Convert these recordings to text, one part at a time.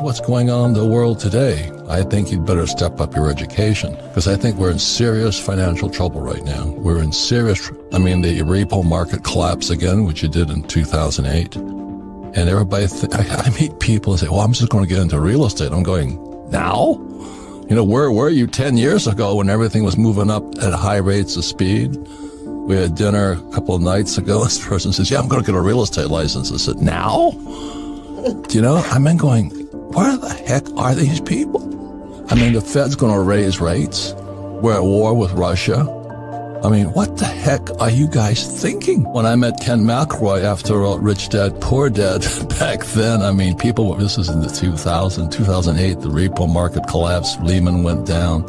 what's going on in the world today, I think you'd better step up your education because I think we're in serious financial trouble right now. We're in serious, I mean, the repo market collapse again, which it did in 2008. And everybody, th- I, I meet people and say, well, I'm just going to get into real estate. I'm going, now? You know, where were you 10 years ago when everything was moving up at high rates of speed? We had dinner a couple of nights ago. This person says, yeah, I'm going to get a real estate license. I said, now? Do you know, I'm in going, where the heck are these people? I mean, the Fed's going to raise rates. We're at war with Russia. I mean, what the heck are you guys thinking? When I met Ken McElroy after Rich Dad, Poor Dad back then, I mean, people, this was in the 2000, 2008, the repo market collapsed, Lehman went down.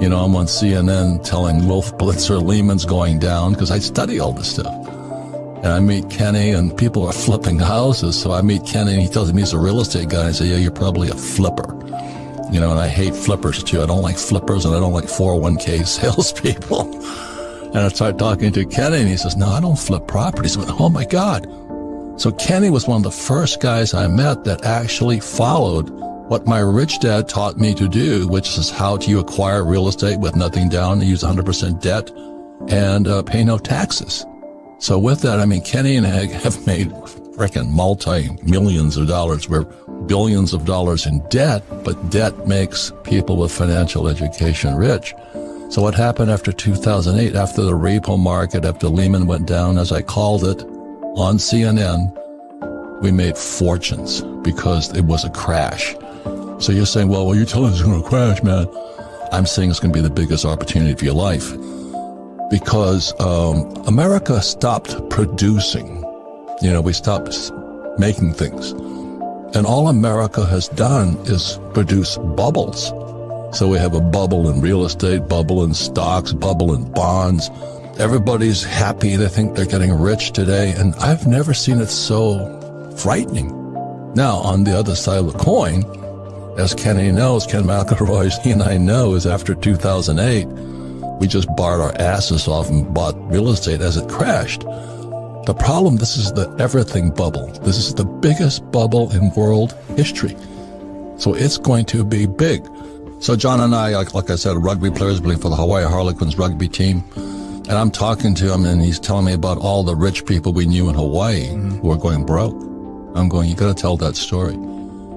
You know, I'm on CNN telling Wolf Blitzer Lehman's going down because I study all this stuff. And I meet Kenny and people are flipping houses. So I meet Kenny and he tells me he's a real estate guy. I say, yeah, you're probably a flipper. You know, and I hate flippers too. I don't like flippers and I don't like 401k salespeople. And I start talking to Kenny and he says, no, I don't flip properties. Went, oh my God. So Kenny was one of the first guys I met that actually followed what my rich dad taught me to do, which is how do you acquire real estate with nothing down and use 100% debt and uh, pay no taxes. So with that, I mean, Kenny and I have made freaking multi millions of dollars. We're billions of dollars in debt, but debt makes people with financial education rich. So what happened after 2008, after the repo market, after Lehman went down, as I called it on CNN, we made fortunes because it was a crash. So you're saying, well, well, you're telling us it's going to crash, man. I'm saying it's going to be the biggest opportunity of your life because um, America stopped producing. You know, we stopped making things. And all America has done is produce bubbles. So we have a bubble in real estate, bubble in stocks, bubble in bonds. Everybody's happy. They think they're getting rich today. And I've never seen it so frightening. Now, on the other side of the coin, as Kenny knows, Ken McElroy, he and I know, is after 2008, we just barred our asses off and bought real estate as it crashed. The problem, this is the everything bubble. This is the biggest bubble in world history. So it's going to be big. So John and I, like, like I said, rugby players playing for the Hawaii Harlequins rugby team. And I'm talking to him and he's telling me about all the rich people we knew in Hawaii mm-hmm. who are going broke. I'm going, you got to tell that story.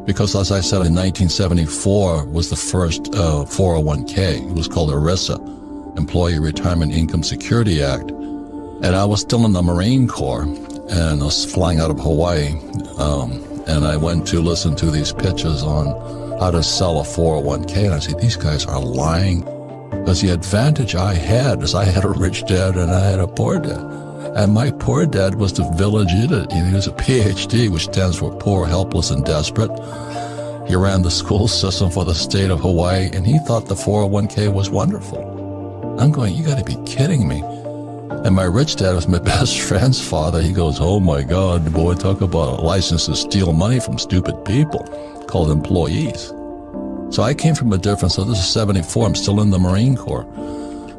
Because as I said, in 1974 was the first uh, 401k. It was called ERISA Employee Retirement Income Security Act. And I was still in the Marine Corps and I was flying out of Hawaii. Um, and I went to listen to these pitches on how to sell a 401k. And I said, these guys are lying. Because the advantage I had is I had a rich dad and I had a poor dad. And my poor dad was the village idiot. He was a PhD, which stands for poor, helpless, and desperate. He ran the school system for the state of Hawaii, and he thought the 401k was wonderful. I'm going, you got to be kidding me. And my rich dad was my best friend's father. He goes, oh my God, boy, talk about a license to steal money from stupid people called employees. So I came from a different, so this is 74, I'm still in the Marine Corps.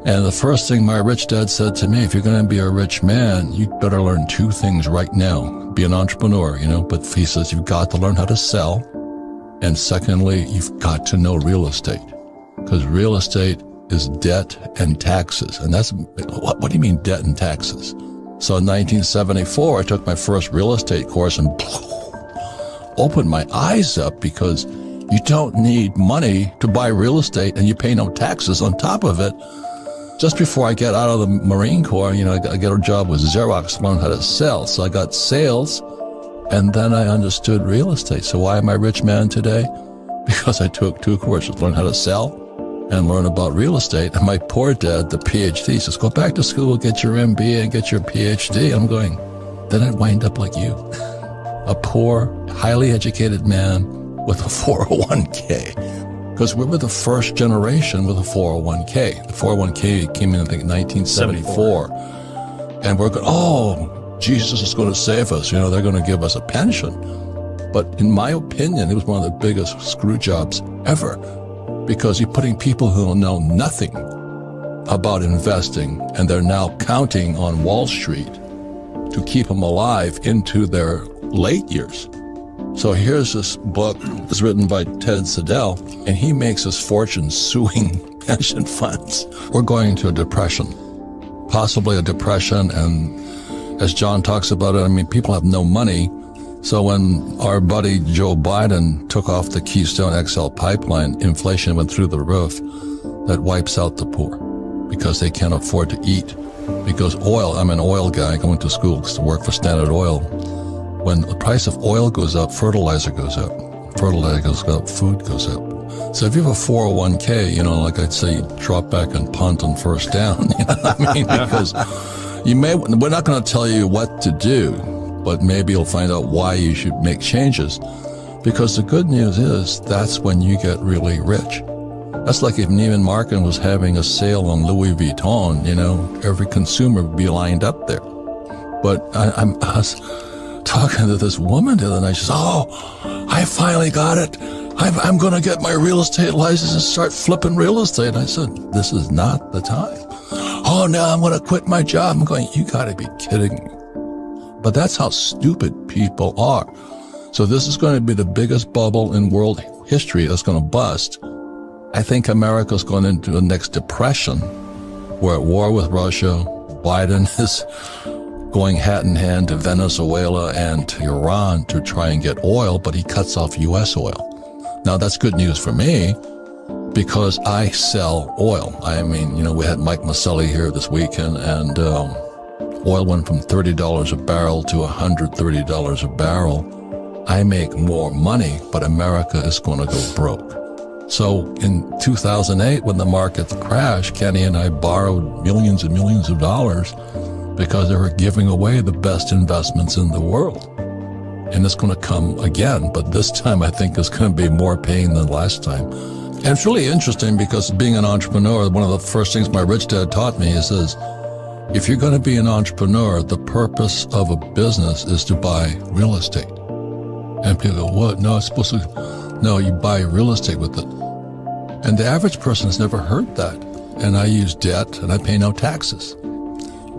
And the first thing my rich dad said to me, if you're going to be a rich man, you better learn two things right now. Be an entrepreneur, you know, but he says you've got to learn how to sell. And secondly, you've got to know real estate because real estate is debt and taxes. And that's, what, what do you mean debt and taxes? So in 1974, I took my first real estate course and opened my eyes up because you don't need money to buy real estate and you pay no taxes on top of it. Just before I get out of the Marine Corps, you know, I got a job with Xerox learn how to sell. So I got sales and then I understood real estate. So why am I rich man today? Because I took two courses, learn how to sell and learn about real estate. And my poor dad, the PhD, says, go back to school, get your MBA and get your PhD. I'm going, then I'd wind up like you. A poor, highly educated man with a 401k. Because we were the first generation with a 401k. The 401k came in, I think, 1974. 74. And we're going, oh, Jesus is going to save us. You know, they're going to give us a pension. But in my opinion, it was one of the biggest screw jobs ever because you're putting people who know nothing about investing and they're now counting on Wall Street to keep them alive into their late years. So here's this book that's written by Ted Siedle, and he makes his fortune suing pension funds. We're going into a depression, possibly a depression. And as John talks about it, I mean, people have no money. So when our buddy Joe Biden took off the Keystone XL pipeline, inflation went through the roof. That wipes out the poor because they can't afford to eat. Because oil, I'm an oil guy going to school to work for Standard Oil. When the price of oil goes up, fertilizer goes up. Fertilizer goes up, food goes up. So if you have a 401k, you know, like I'd say, drop back and punt on first down. You know what I mean? Because you may, we're not going to tell you what to do, but maybe you'll find out why you should make changes. Because the good news is that's when you get really rich. That's like if Neiman Marcus was having a sale on Louis Vuitton, you know, every consumer would be lined up there. But I, was talking to this woman the other night. She says, Oh, I finally got it. I'm, I'm going to get my real estate license and start flipping real estate. And I said, This is not the time. Oh, no, I'm going to quit my job. I'm going, You got to be kidding me. But that's how stupid people are. So this is going to be the biggest bubble in world history that's going to bust. I think America's going into the next depression. We're at war with Russia. Biden is going hat in hand to Venezuela and to Iran to try and get oil, but he cuts off U.S. oil. Now that's good news for me because I sell oil. I mean, you know, we had Mike Mauceli here this weekend and um, oil went from $30 a barrel to $130 a barrel. I make more money, but America is going to go broke. So in 2008, when the market crashed, Kenny and I borrowed millions and millions of dollars because they were giving away the best investments in the world. And it's going to come again, but this time I think it's going to be more pain than last time. And it's really interesting because being an entrepreneur, one of the first things my rich dad taught me, is, says, if you're going to be an entrepreneur, the purpose of a business is to buy real estate. And people go, what? No, it's supposed to, no, you buy real estate with it. And the average person has never heard that. And I use debt and I pay no taxes.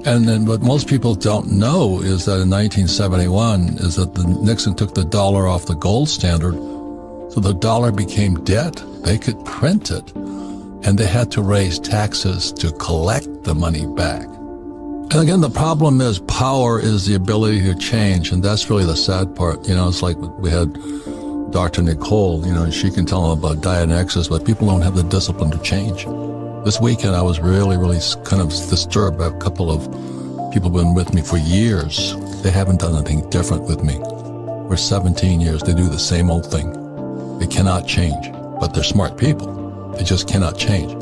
And then what most people don't know is that in 1971 is that the Nixon took the dollar off the gold standard. So the dollar became debt. They could print it and they had to raise taxes to collect the money back. And again, the problem is power is the ability to change. And that's really the sad part. You know, it's like we had Dr. Nicole, you know, she can tell them about diet and exercise, but people don't have the discipline to change. This weekend, I was really, really kind of disturbed by a couple of people who've been with me for years. They haven't done anything different with me. For 17 years, they do the same old thing. They cannot change, but they're smart people. They just cannot change.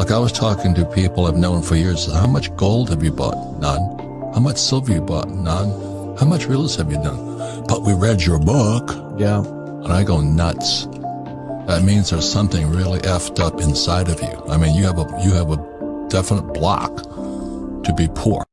Like I was talking to people I've known for years. How much gold have you bought? None. How much silver you bought? None. How much real estate have you done? But we read your book. Yeah. And I go nuts. That means there's something really effed up inside of you. I mean, you have a you have a definite block to be poor.